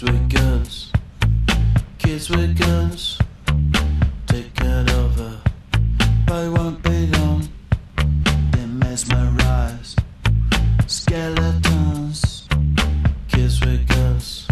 Kids with guns, kids with guns, taken over. But it won't be long. They mesmerize skeletons, kids with guns.